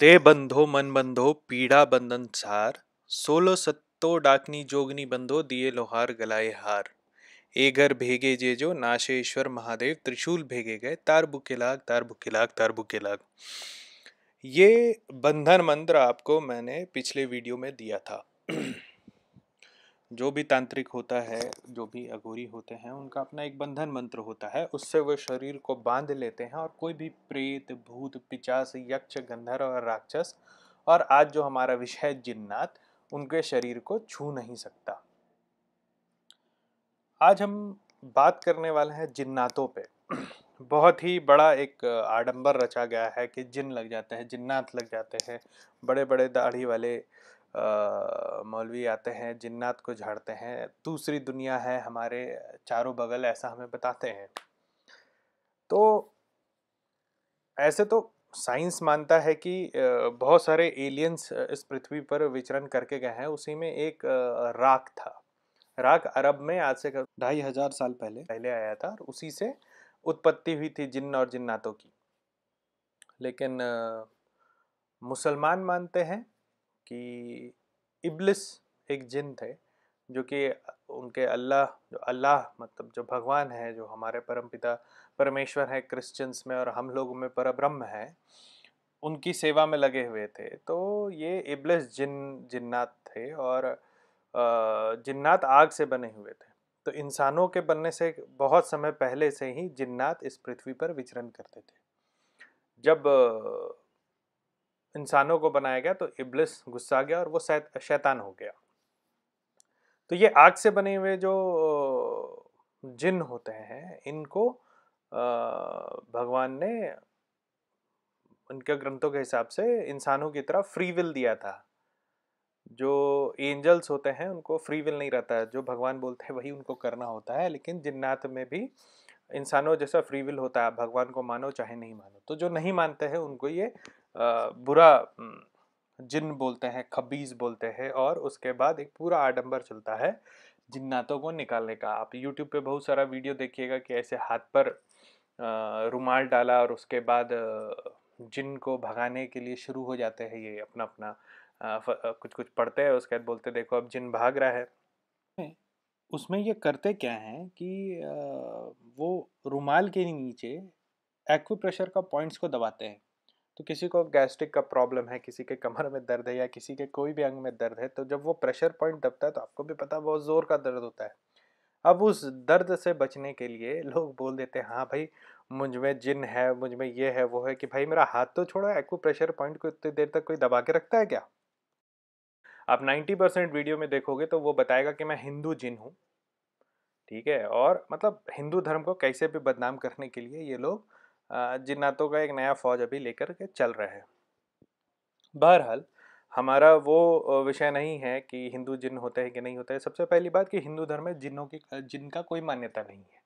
दे बंधो, मन बंधो, पीड़ा बंधन सार। सोलो सत्तो डाकनी जोगनी बंधो, दिए लोहार गलाए हार। ए घर भेगे जे जो नाशेश्वर महादेव, त्रिशूल भेगे गए, तार बुके लाग, तार बुके लाग, तार बुके लाग। ये बंधन मंत्र आपको मैंने पिछले वीडियो में दिया था। जो भी तांत्रिक होता है, जो भी अघोरी होते हैं, उनका अपना एक बंधन मंत्र होता है। उससे वो शरीर को बाँध लेते हैं और कोई भी प्रेत, भूत, पिचास, यक्ष, गंधर्व और राक्षस और आज जो हमारा विषय जिन्नात, उनके शरीर को छू नहीं सकता। आज हम बात करने वाले हैं जिन्नातों पे। बहुत ही बड़ा एक आडंबर रचा गया है कि जिन लग जाते हैं, जिन्नात लग जाते हैं बड़े बड़े दाढ़ी वाले मौलवी आते हैं, जिन्नात को झाड़ते हैं। दूसरी दुनिया है हमारे चारों बगल, ऐसा हमें बताते हैं। तो ऐसे तो साइंस मानता है कि बहुत सारे एलियंस इस पृथ्वी पर विचरण करके गए हैं। उसी में एक राख था। राख अरब में आज से ढाई हज़ार साल पहले पहले आया था और उसी से उत्पत्ति हुई थी जिन्न और जिन्नातों की। लेकिन मुसलमान मानते हैं कि इब्लिस एक जिन थे, जो कि उनके अल्लाह, जो अल्लाह मतलब जो भगवान है, जो हमारे परम पिता परमेश्वर है, क्रिश्चियंस में और हम लोगों में पर ब्रह्म है, उनकी सेवा में लगे हुए थे। तो ये इब्लिस जिन, जिन्नात थे और जिन्नात आग से बने हुए थे। तो इंसानों के बनने से बहुत समय पहले से ही जिन्नात इस पृथ्वी पर विचरण करते थे। जब इंसानों को बनाया गया तो इब्लिस गुस्सा गया और वो शैतान हो गया। तो ये आग से बने हुए जो जिन होते हैं, इनको भगवान ने उनके ग्रंथों के हिसाब से इंसानों की तरह फ्री विल दिया था। जो एंजल्स होते हैं, उनको फ्री विल नहीं रहता है। जो भगवान बोलते हैं, वही उनको करना होता है, लेकिन जिन्नात में भी इंसानों जैसा फ्री विल होता है भगवान को मानो चाहे नहीं मानो। तो जो नहीं मानते हैं, उनको ये बुरा जिन बोलते हैं खबीज बोलते हैं और उसके बाद एक पूरा आडंबर चलता है जिन्नातों को निकालने का। आप यूट्यूब पे बहुत सारा वीडियो देखिएगा कि ऐसे हाथ पर रुमाल डाला और उसके बाद जिन को भगाने के लिए शुरू हो जाते हैं ये अपना अपना कुछ कुछ पढ़ते हैं, उसके बाद बोलते देखो, अब जिन भाग रहा है। उसमें ये करते क्या हैं कि वो रुमाल के नीचे एक्यूप्रेशर का पॉइंट्स को दबाते हैं। तो किसी को गैस्ट्रिक का प्रॉब्लम है, किसी के कमर में दर्द है या किसी के कोई भी अंग में दर्द है तो जब वो प्रेशर पॉइंट दबता है तो आपको भी पता बहुत ज़ोर का दर्द होता है। अब उस दर्द से बचने के लिए लोग बोल देते हैं हाँ भाई, मुझमें जिन है, मुझमें ये है, वो है कि भाई मेरा हाथ तो छोड़ो एक्ू प्रेशर पॉइंट को इतनी देर तक कोई दबा के रखता है क्या? आप 90 परसेंट वीडियो में देखोगे तो वो बताएगा कि मैं हिंदू जिन हूँ। ठीक है? और मतलब हिंदू धर्म को कैसे भी बदनाम करने के लिए ये लोग जिन्नातों का एक नया फौज अभी लेकर के चल रहे हैं। बहरहाल, हमारा वो विषय नहीं है कि हिंदू जिन होते हैं कि नहीं होते हैं। सबसे पहली बात कि हिंदू धर्म में जिन्नों की जिन का कोई मान्यता नहीं है।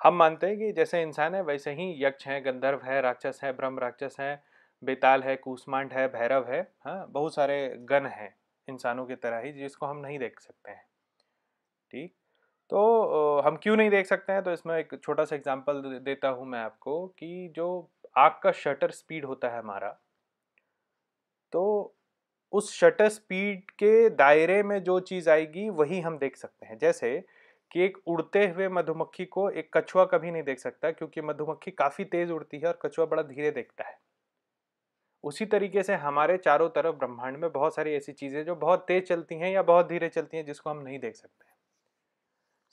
हम मानते हैं कि जैसे इंसान है, वैसे ही यक्ष हैं, गंधर्व है, राक्षस है, ब्रह्म राक्षस है, बेताल है कूसमांड है, भैरव है हाँ बहुत सारे गण हैं इंसानों की तरह ही जिसको हम नहीं देख सकते हैं। ठीक? तो हम क्यों नहीं देख सकते हैं? तो इसमें एक छोटा सा एग्जांपल देता हूँ मैं आपको कि जो आग का शटर स्पीड होता है हमारा तो उस शटर स्पीड के दायरे में जो चीज़ आएगी, वही हम देख सकते हैं। जैसे कि एक उड़ते हुए मधुमक्खी को एक कछुआ कभी नहीं देख सकता क्योंकि मधुमक्खी काफ़ी तेज़ उड़ती है और कछुआ बड़ा धीरे देखता है। उसी तरीके से हमारे चारों तरफ़ ब्रह्मांड में बहुत सारी ऐसी चीज़ें जो बहुत तेज़ चलती हैं या बहुत धीरे चलती हैं जिसको हम नहीं देख सकते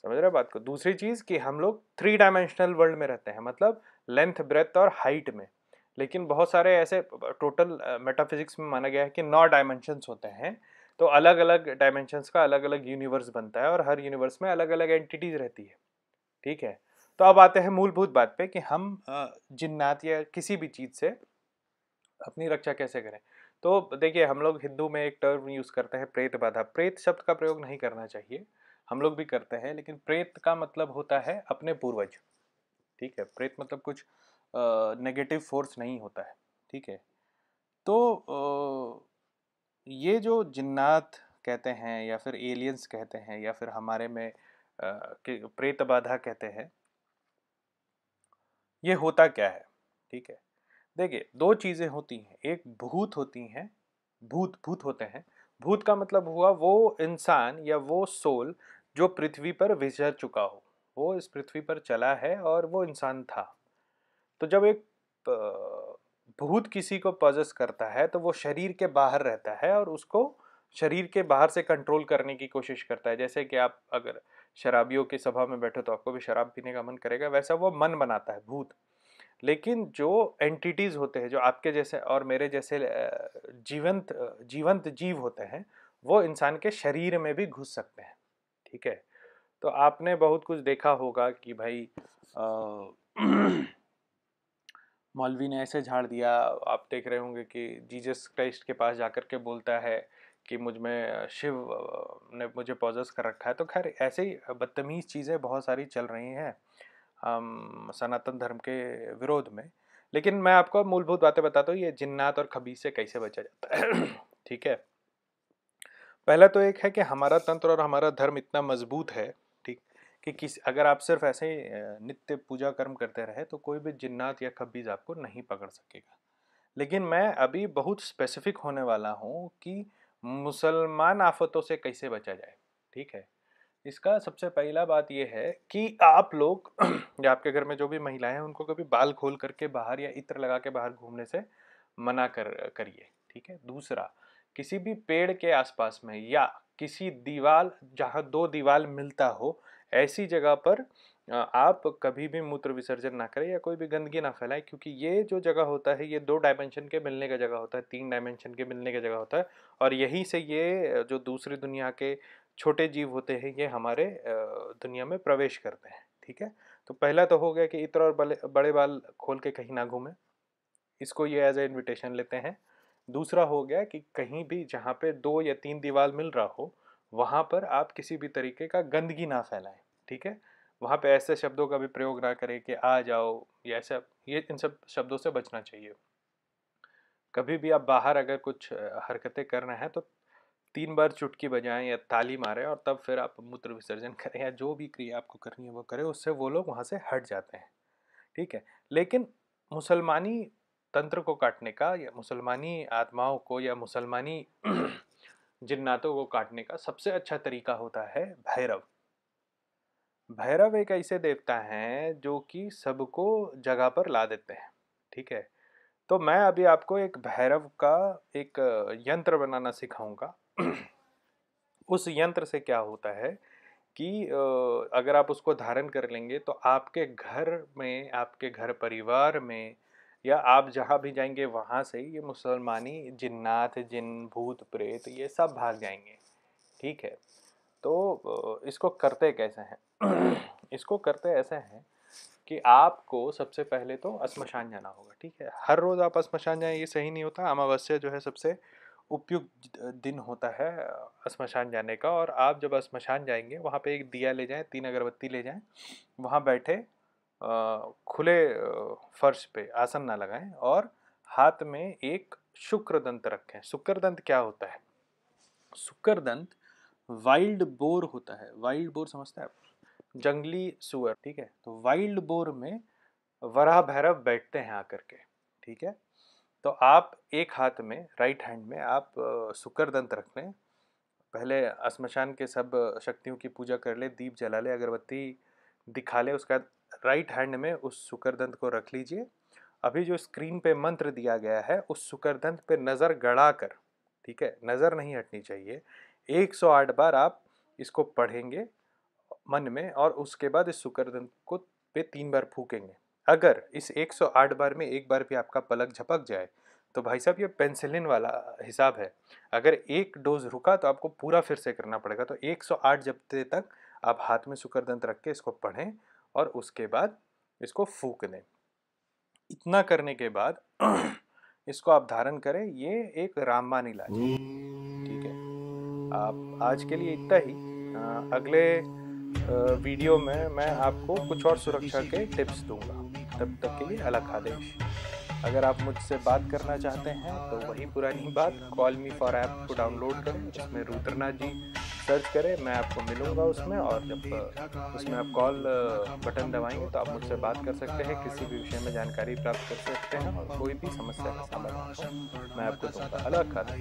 समझ रहे बात को? दूसरी चीज़ कि हम लोग थ्री डायमेंशनल वर्ल्ड में रहते हैं मतलब लेंथ ब्रेथ और हाइट में। लेकिन बहुत सारे ऐसे टोटल मेटाफिजिक्स में माना गया है कि नौ डायमेंशंस होते हैं तो अलग अलग डायमेंशंस का अलग अलग यूनिवर्स बनता है और हर यूनिवर्स में अलग अलग एंटिटीज रहती है। ठीक है? तो अब आते हैं मूलभूत बात पे कि हम जिन्नात या किसी भी चीज़ से अपनी रक्षा कैसे करें। तो देखिए, हम लोग हिंदू में एक टर्म यूज़ करते हैं, प्रेत बाधा। प्रेत शब्द का प्रयोग नहीं करना चाहिए। हम लोग भी करते हैं लेकिन प्रेत का मतलब होता है अपने पूर्वज। ठीक है प्रेत मतलब कुछ नेगेटिव फोर्स नहीं होता है। ठीक है तो आ, ये जो जिन्नात कहते हैं या फिर एलियंस कहते हैं या फिर हमारे में प्रेत बाधा कहते हैं ये होता क्या है? ठीक है देखिए दो चीज़ें होती हैं। एक भूत होती हैं भूत भूत होते हैं भूत का मतलब हुआ वो इंसान या वो सोल जो पृथ्वी पर विचर चुका हो। वो इस पृथ्वी पर चला है और वो इंसान था। तो जब एक भूत किसी को पॉजेस करता है तो वो शरीर के बाहर रहता है और उसको शरीर के बाहर से कंट्रोल करने की कोशिश करता है। जैसे कि आप अगर शराबियों की सभा में बैठो तो आपको भी शराब पीने का मन करेगा, वैसा वो मन बनाता है, भूत। लेकिन जो एंटिटीज़ होते हैं, जो आपके जैसे और मेरे जैसे जीवंत जीवंत जीव होते हैं, वो इंसान के शरीर में भी घुस सकते हैं, ठीक है? तो आपने बहुत कुछ देखा होगा कि भाई मौलवी ने ऐसे झाड़ दिया, आप देख रहे होंगे कि जीसस क्राइस्ट के पास जाकर के बोलता है कि मुझमें शिव ने मुझे पॉजस कर रखा है। तो खैर, ऐसे ही बदतमीज़ चीज़ें बहुत सारी चल रही हैं। हम सनातन धर्म के विरोध में। लेकिन मैं आपको मूलभूत बातें बताता हूँ, ये जिन्नात और खबीज से कैसे बचा जाता है। ठीक है? पहला तो एक है कि हमारा तंत्र और हमारा धर्म इतना मज़बूत है, ठीक, कि किस, अगर आप सिर्फ़ ऐसे ही नित्य पूजा कर्म करते रहे तो कोई भी जिन्नात या खबीज आपको नहीं पकड़ सकेगा। लेकिन मैं अभी बहुत स्पेसिफिक होने वाला हूँ कि मुसलमान आफतों से कैसे बचा जाए, ठीक है? इसका सबसे पहला बात यह है कि आप लोग, या आपके घर में जो भी महिलाएँ हैं, उनको कभी बाल खोल करके बाहर या इत्र लगा के बाहर घूमने से मना कर, करिए, ठीक है? दूसरा, किसी भी पेड़ के आसपास में या किसी दीवार जहाँ दो दीवार मिलता हो, ऐसी जगह पर आप कभी भी मूत्र विसर्जन ना करें या कोई भी गंदगी ना फैलाएँ, क्योंकि ये जो जगह होता है, ये दो डायमेंशन के मिलने का जगह होता है, तीन डायमेंशन के मिलने का जगह होता है, और यहीं से ये, जो दूसरी दुनिया के छोटे जीव होते हैं, ये हमारे दुनिया में प्रवेश करते हैं, ठीक है? तो पहला तो हो गया कि इतर और बड़े बड़े बाल खोल के कहीं ना घूमें, इसको ये एज ए इन्विटेशन लेते हैं। दूसरा हो गया कि कहीं भी जहाँ पे दो या तीन दीवार मिल रहा हो, वहाँ पर आप किसी भी तरीके का गंदगी ना फैलाएँ, ठीक है? वहाँ पे ऐसे शब्दों का भी प्रयोग ना करें कि आ जाओ, या ऐसा, ये इन सब शब्दों से बचना चाहिए। कभी भी आप बाहर अगर कुछ हरकतें करना है तो तीन बार चुटकी बजाएँ या ताली मारें और तब फिर आप मूत्र विसर्जन करें या जो भी क्रिया आपको करनी है वो करें, उससे वो लोग वहाँ से हट जाते हैं। ठीक है? लेकिन मुसलमानी तंत्र को काटने का या मुसलमानी आत्माओं को या मुसलमानी जिन्नातों को काटने का सबसे अच्छा तरीका होता है भैरव। भैरव एक ऐसे देवता हैं जो कि सबको जगह पर ला देते हैं। ठीक है? तो मैं अभी आपको एक भैरव का एक यंत्र बनाना सिखाऊँगा। उस यंत्र से क्या होता है कि अगर आप उसको धारण कर लेंगे तो आपके घर में, आपके घर परिवार में या आप जहाँ भी जाएँगे वहाँ से ये मुसलमानी जिन्नात जिन भूत प्रेत ये सब भाग जाएँगे। ठीक है? तो इसको करते कैसे हैं? इसको करते ऐसे हैं कि आपको सबसे पहले तो अस्मशान जाना होगा। ठीक है? हर रोज़ आप अस्मशान जाएँ, ये सही नहीं होता। अमावस्या जो है सबसे उपयुक्त दिन होता है शमशान जाने का। और आप जब शमशान जाएँगे, वहाँ पे एक दिया ले जाएँ, तीन अगरबत्ती ले जाएँ, वहाँ बैठे खुले फर्श पे आसन ना लगाएँ और हाथ में एक शुक्र दंत रखें। शुक्र दंत क्या होता है? शुक्र दंत वाइल्ड बोर होता है। वाइल्ड बोर समझते हैं आप? जंगली सुअर, ठीक है? तो वाइल्ड बोर में वराह भैरव बैठते हैं आकर के, ठीक है? तो आप एक हाथ में राइट हैंड में आप शुक्र दंत रख लें। पहले अस्मशान के सब शक्तियों की पूजा कर ले, दीप जला ले, अगरबत्ती दिखा ले, उसका राइट हैंड में उस शुक्र दंत को रख लीजिए। अभी जो स्क्रीन पे मंत्र दिया गया है, उस शुक्र दंत पे नज़र गड़ा कर, ठीक है? नज़र नहीं हटनी चाहिए। 108 बार आप इसको पढ़ेंगे मन में और उसके बाद इस शुक्रदंत को पे तीन बार फूकेंगे। अगर इस 108 बार में एक बार भी आपका पलक झपक जाए तो भाई साहब ये पेंसिलिन वाला हिसाब है। अगर एक डोज रुका तो आपको पूरा फिर से करना पड़ेगा। तो 108 जबते तक आप हाथ में शुक्रदंत रख के इसको पढ़ें और उसके बाद इसको फूक दें इतना करने के बाद इसको आप धारण करें, ये एक रामबान इलाज है। ठीक है? आप आज के लिए इतना ही। अगले वीडियो में मैं आपको कुछ और सुरक्षा के टिप्स दूँगा। तब तक के लिए अलग आदेश। अगर आप मुझसे बात करना चाहते हैं तो वही पुरानी बात कॉल मी फॉर ऐप को डाउनलोड करें, जिसमें रुद्रनाथ जी सर्च करें, मैं आपको मिलूँगा उसमें और जब उसमें आप कॉल बटन दबाएँगे तो आप मुझसे बात कर सकते हैं, किसी भी विषय में जानकारी प्राप्त कर सकते हैं और कोई भी समस्या का समाधान मैं आपको दूँगा। अलग खाता